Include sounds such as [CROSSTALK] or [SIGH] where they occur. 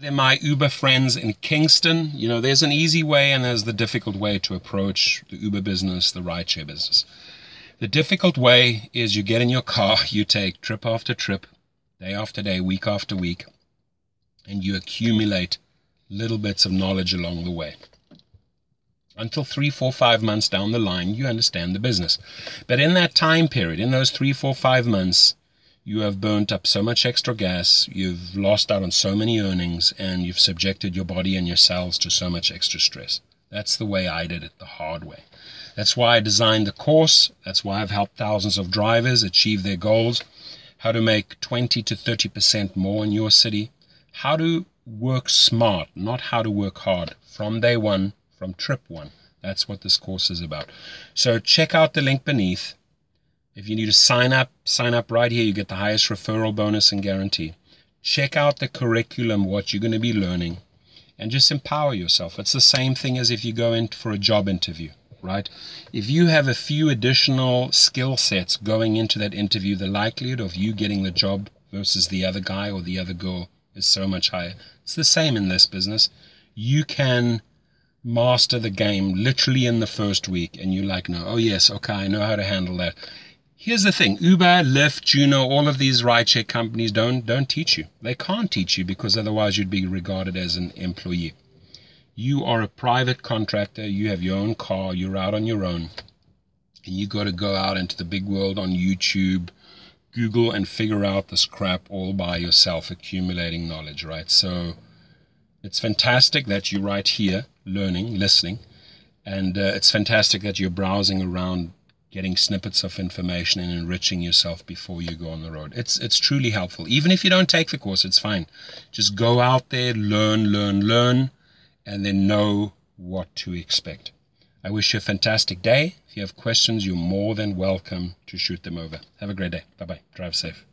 They're my Uber friends in Kingston. You know, there's an easy way and there's the difficult way to approach the Uber business, the rideshare business. The difficult way is you get in your car, [LAUGHS] you take trip after trip, day after day, week after week, and you accumulate little bits of knowledge along the way. Until three, four, five months down the line, you understand the business. But in that time period, in those three, four, five months, you have burnt up so much extra gas, you've lost out on so many earnings, and you've subjected your body and your cells to so much extra stress. That's the way I did it, the hard way. That's why I designed the course. That's why I've helped thousands of drivers achieve their goals. How to make 20 to 30% more in your city. How to work smart, not how to work hard from day one, from trip one. That's what this course is about. So check out the link beneath. If you need to sign up, sign up right here. You get the highest referral bonus and guarantee. Check out the curriculum, what you're going to be learning, and just empower yourself. It's the same thing as if you go in for a job interview, right? If you have a few additional skill sets going into that interview, the likelihood of you getting the job versus the other guy or the other girl is so much higher. It's the same in this business. You can master the game literally in the first week, and you're like, no, oh yes, okay, I know how to handle that. Here's the thing: Uber, Lyft, Juno, all of these rideshare companies don't don't teach you. They can't teach you because otherwise you'd be regarded as an employee. You are a private contractor. You have your own car. You're out on your own, and you got to go out into the big world on YouTube, Google, and figure out this crap all by yourself, accumulating knowledge. Right? So it's fantastic that you're right here, learning, listening, and uh, it's fantastic that you're browsing around getting snippets of information and enriching yourself before you go on the road. It's it's truly helpful. Even if you don't take the course, it's fine. Just go out there, learn, learn, learn, and then know what to expect. I wish you a fantastic day. If you have questions, you're more than welcome to shoot them over. Have a great day. Bye bye. Drive safe.